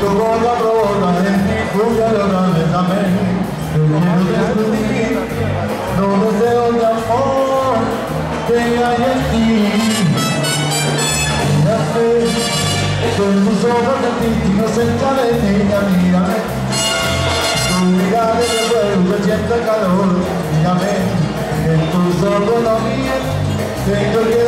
con la broma de mi cuya la dame quiero descubrir no deseo de amor que hay en ti. Ya sé soy tus ojos de ti no se de ti ya mírame tu mirada de fuego que siente calor. Mírame en tus ojos no mío tengo que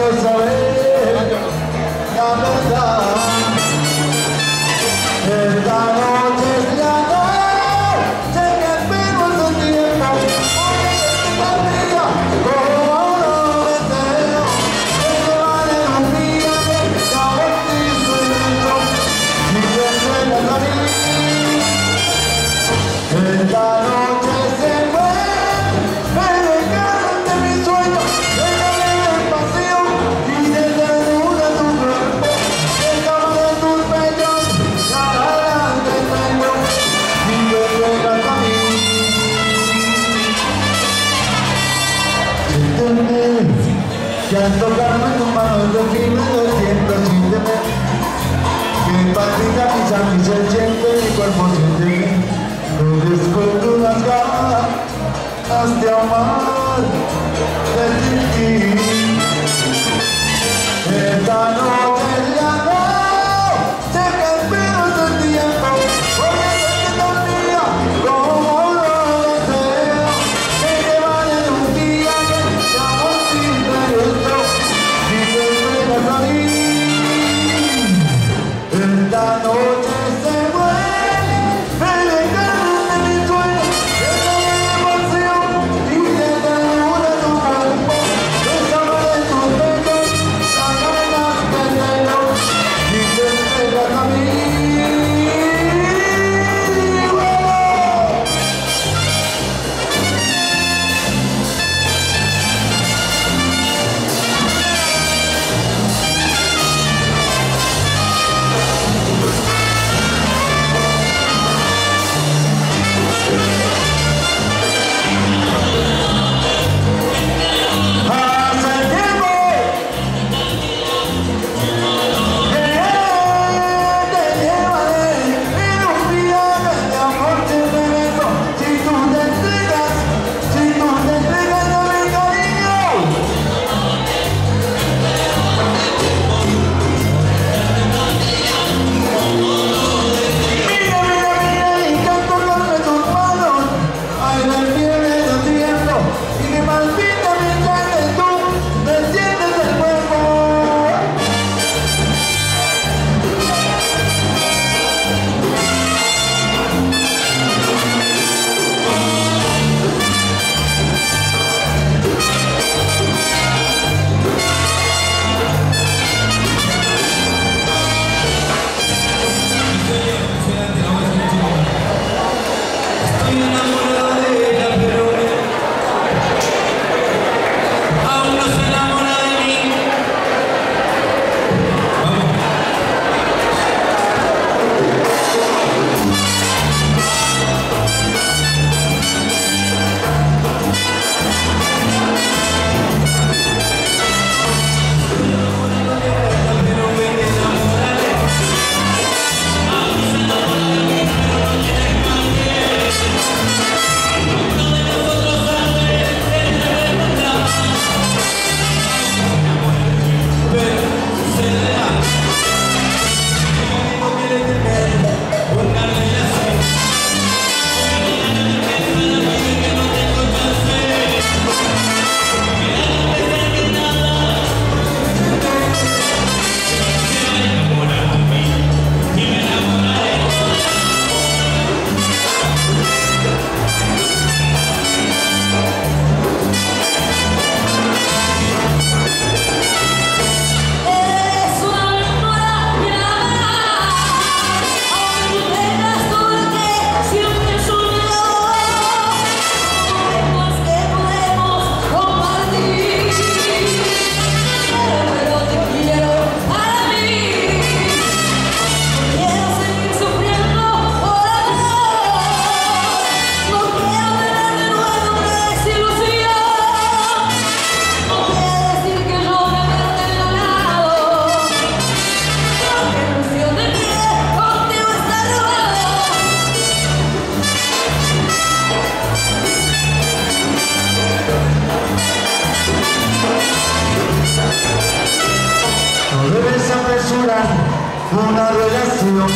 Una relación.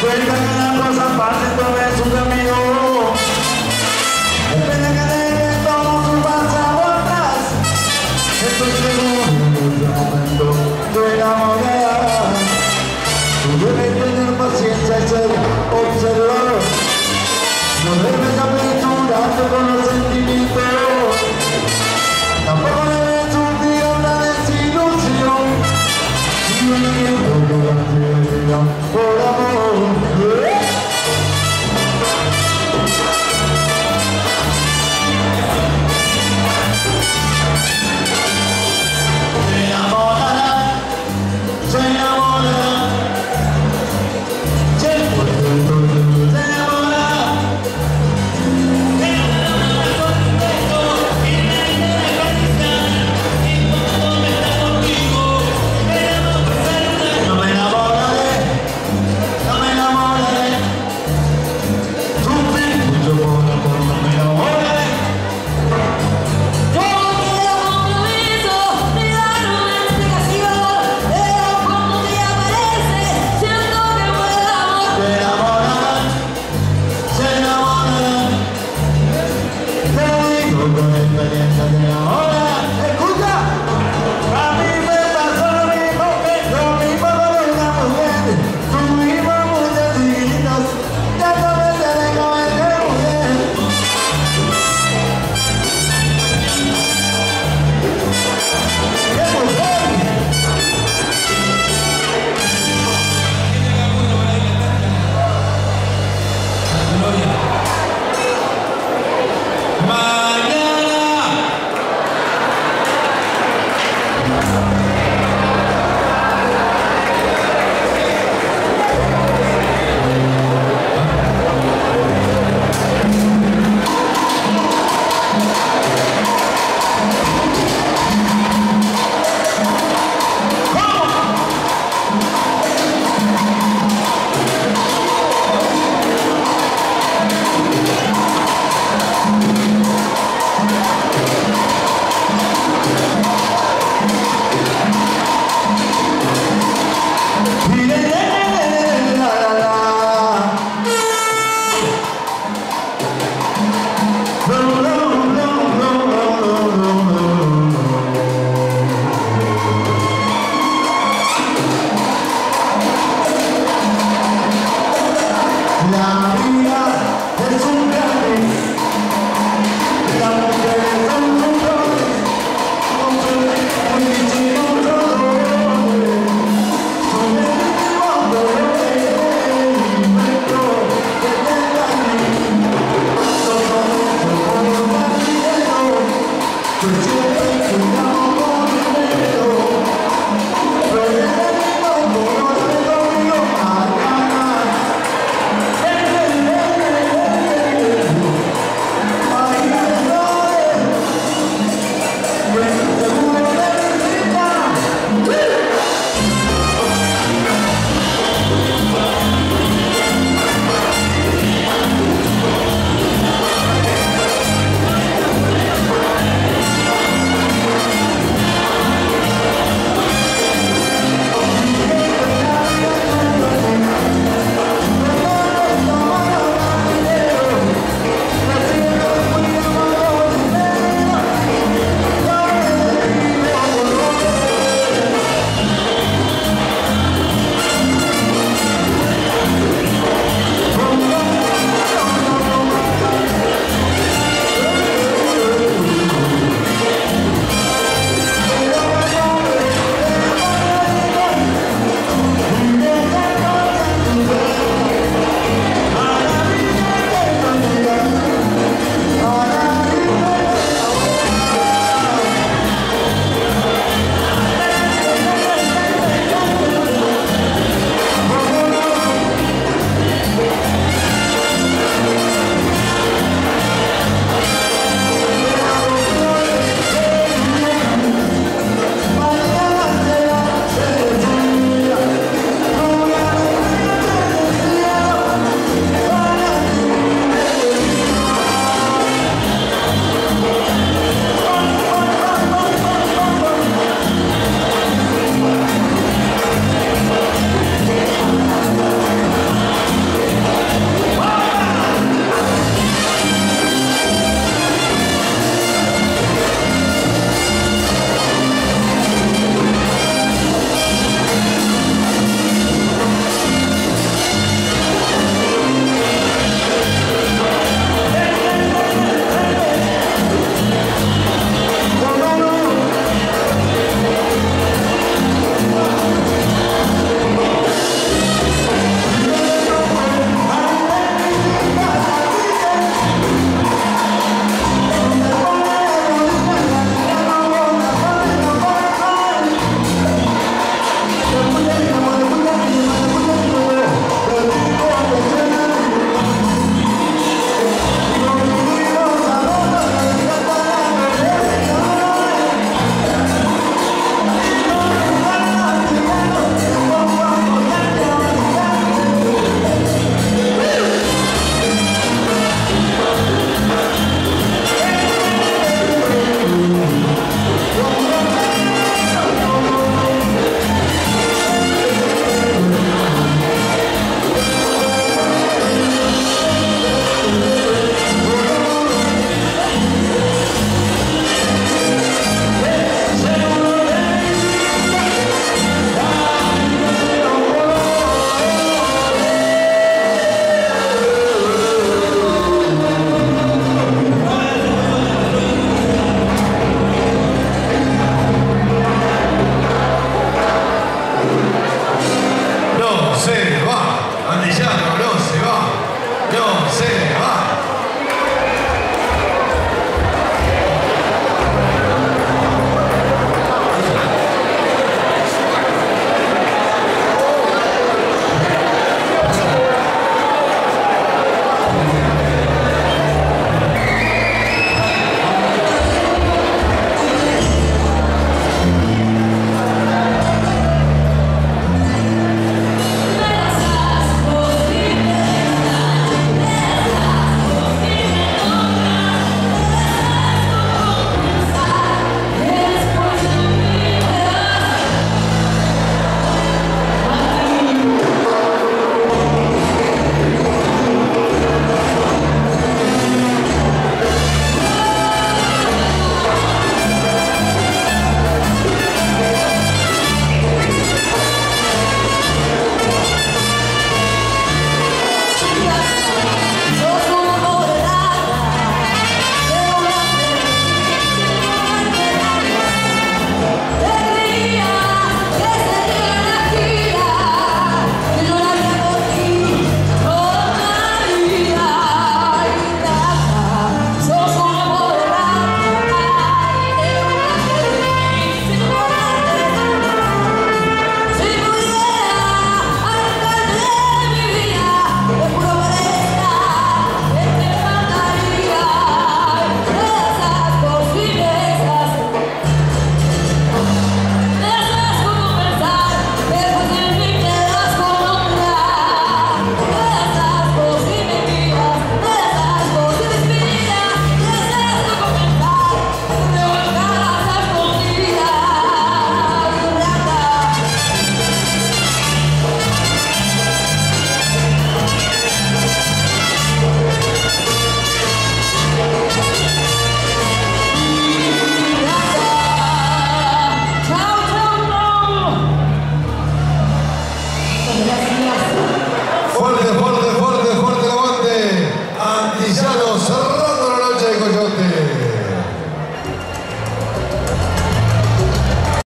Que las cosas pasen, tomé su camino.